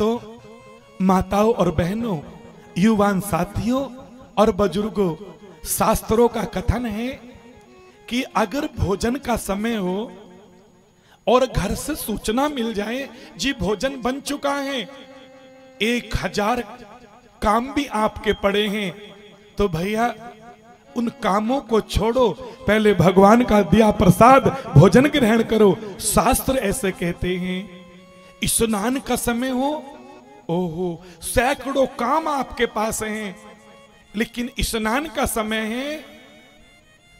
भक्तों माताओं और बहनों, युवान साथियों और बुज़ुर्गों, शास्त्रों का कथन है कि अगर भोजन का समय हो और घर से सूचना मिल जाए, जी भोजन बन चुका है, एक हज़ार काम भी आपके पड़े हैं तो भैया, उन कामों को छोड़ो। पहले भगवान का दिया प्रसाद, भोजन ग्रहण करो। शास्त्र ऐसे कहते हैं स्नान का समय हो? ओहो, सैकड़ों काम आपके पास हैं, लेकिन स्नान का समय है?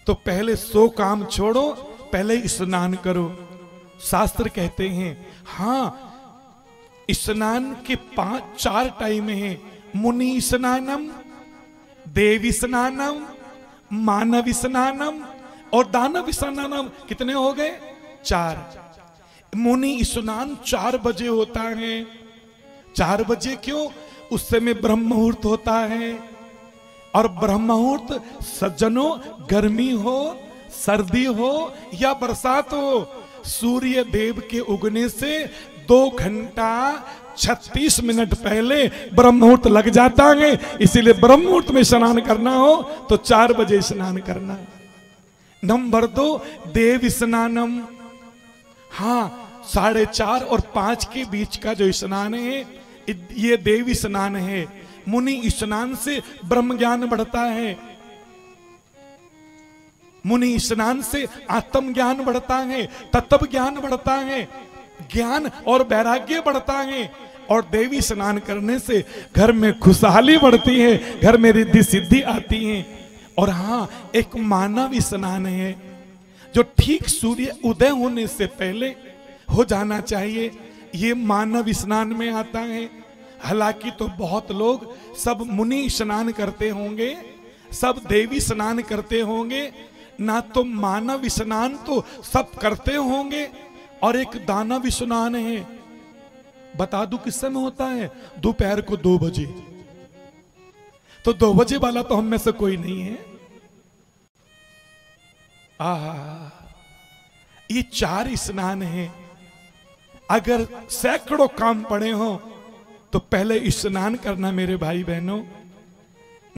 तो पहले सो काम छोड़ो, पहले स्नान करो। शास्त्र कहते हैं हाँ स्नान के पाँच, चार टाइम है। मुनि स्नानम देवी स्नानम मानव स्नानम और दानव स्नानम कितने हो गए? चार। मुनि स्नान चार बजे होता है। चार बजे क्यों? उस समय ब्रह्म मुहूर्त होता है। और ब्रह्म मुहूर्त सज्जनों, गर्मी हो, सर्दी हो या बरसात हो, सूर्य देव के उगने से दो घंटा छत्तीस मिनट पहले ब्रह्म मुहूर्त लग जाता है। इसीलिए ब्रह्म मुहूर्त में स्नान करना हो तो चार बजे स्नान करना। नंबर दो, देव स्नानम। हाँ साढ़े चार और पाँच के बीच का जो स्नान है ये देवी स्नान है। मुनि स्नान से ब्रह्म ज्ञान बढ़ता है। मुनि स्नान से आत्म ज्ञान बढ़ता है तत्व ज्ञान बढ़ता है, ज्ञान और वैराग्य बढ़ता है। और देवी स्नान करने से घर में खुशहाली बढ़ती है, घर में रिद्धि सिद्धि आती है। और हाँ एक मानव स्नान है। जो ठीक सूर्य उदय होने से पहले हो जाना चाहिए। ये मानव स्नान में आता है। हालाँकि तो बहुत लोग सब मुनि स्नान करते होंगे, सब देवी स्नान करते होंगे। ना तो मानव स्नान तो सब करते होंगे और एक दानव स्नान है। बता दू किस समय होता है? दोपहर को दो बजे। तो दो बजे वाला तो हम में से कोई नहीं है। आ ये चार स्नान है। अगर सैकड़ों काम पड़े हो तो पहले स्नान करना मेरे भाई बहनों